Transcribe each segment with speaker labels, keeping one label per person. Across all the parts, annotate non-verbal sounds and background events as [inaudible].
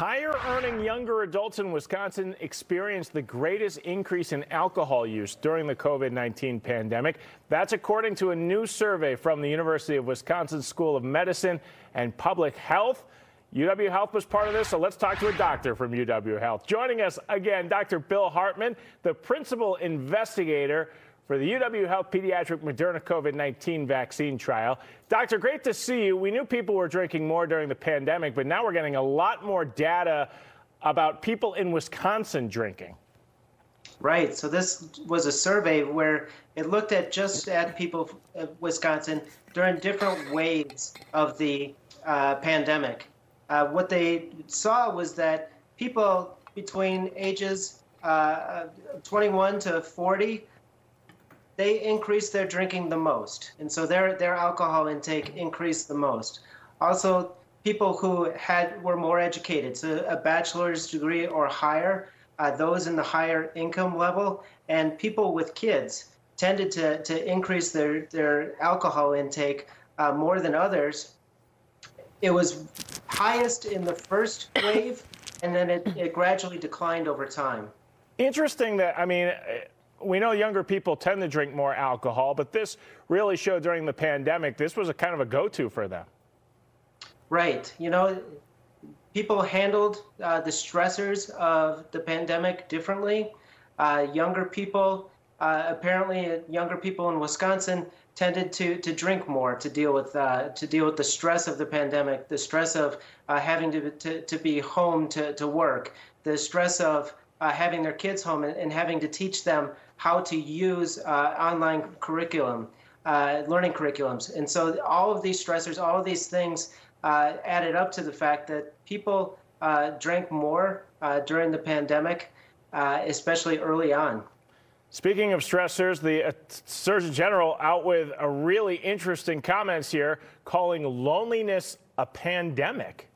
Speaker 1: Higher earning younger adults in Wisconsin experienced the greatest increase in alcohol use during the COVID 19 pandemic. That's according to a new survey from the University of Wisconsin School of Medicine and Public Health. UW Health was part of this, so let's talk to a doctor from UW Health. Joining us again, Dr. Bill Hartman, the principal investigator for the UW Health Pediatric Moderna COVID 19 vaccine trial. Doctor, great to see you. We knew people were drinking more during the pandemic, but now we're getting a lot more data about people in Wisconsin drinking.
Speaker 2: Right. So this was a survey where it looked at just at people of Wisconsin during different waves of the uh, pandemic. Uh, what they saw was that people between ages uh, 21 to 40 they increased their drinking the most, and so their their alcohol intake increased the most. Also, people who had were more educated, so a bachelor's degree or higher, uh, those in the higher income level, and people with kids tended to, to increase their, their alcohol intake uh, more than others. It was highest in the first [coughs] wave, and then it, it gradually declined over time.
Speaker 1: Interesting that, I mean, we know younger people tend to drink more alcohol, but this really showed during the pandemic, this was a kind of a go-to for them.
Speaker 2: Right. You know, people handled uh, the stressors of the pandemic differently. Uh, younger people, uh, apparently, younger people in Wisconsin tended to to drink more to deal with uh, to deal with the stress of the pandemic, the stress of uh, having to, to to be home to to work, the stress of uh, having their kids home and, and, having to teach them how to use uh, online curriculum, uh, learning curriculums. And so all of these stressors, all of these things uh, added up to the fact that people uh, drank more uh, during the pandemic, especially early on.
Speaker 1: Speaking of stressors, the Surgeon General out with a really interesting comments here calling loneliness a pandemic.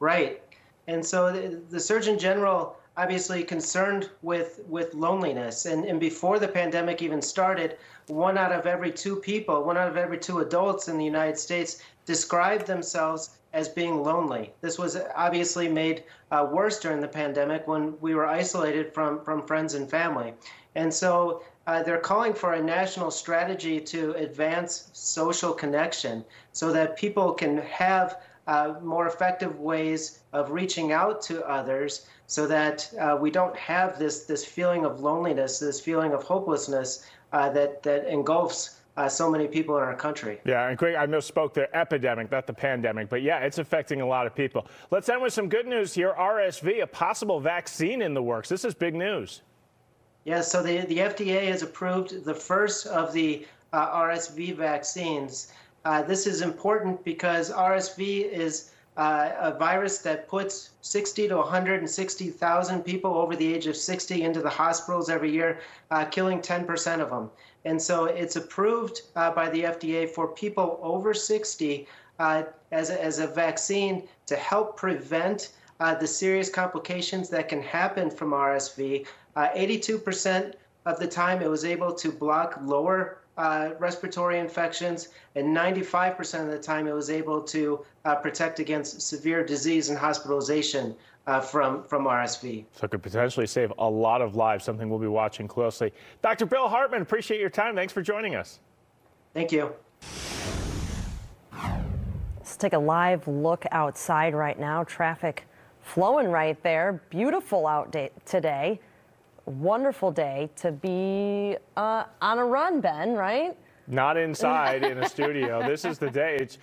Speaker 2: Right. And so the, the Surgeon General obviously concerned with with loneliness. And, and before the pandemic even started one out of every two people one out of every two adults in the united states described themselves as being lonely. This was obviously made uh, worse during the pandemic when we were isolated from from friends and family. And so uh, they're calling for a national strategy to advance social connection so that people can have uh, more effective ways of reaching out to others so that uh, we don't have this, this feeling of loneliness, this feeling of hopelessness uh, that, that engulfs uh, so many people in our country.
Speaker 1: Yeah, and quick, I misspoke the epidemic, not the pandemic, but yeah, it's affecting a lot of people. Let's end with some good news here. RSV, a possible vaccine in the works. This is big news.
Speaker 2: Yeah, so the, the FDA has approved the first of the uh, RSV vaccines. Uh, this is important because RSV is uh, a virus that puts 60 to 160,000 people over the age of 60 into the hospitals every year, uh, killing 10% of them. And so it's approved uh, by the FDA for people over 60 uh, as, a, as a vaccine to help prevent the serious complications that can happen from RSV. 82% of the time, it was able to block lower uh, respiratory infections, and 95% of the time it was able to uh, protect against severe disease and hospitalization uh, from, from RSV.
Speaker 1: So it could potentially save a lot of lives, something we'll be watching closely. Dr. Bill Hartman, appreciate your time. Thanks for joining us.
Speaker 2: Thank you.
Speaker 3: Let's take a live look outside right now. Traffic flowing right there. Beautiful out today wonderful day to be uh, on a run, Ben, right?
Speaker 1: Not inside in a [laughs] studio. This is the day. It's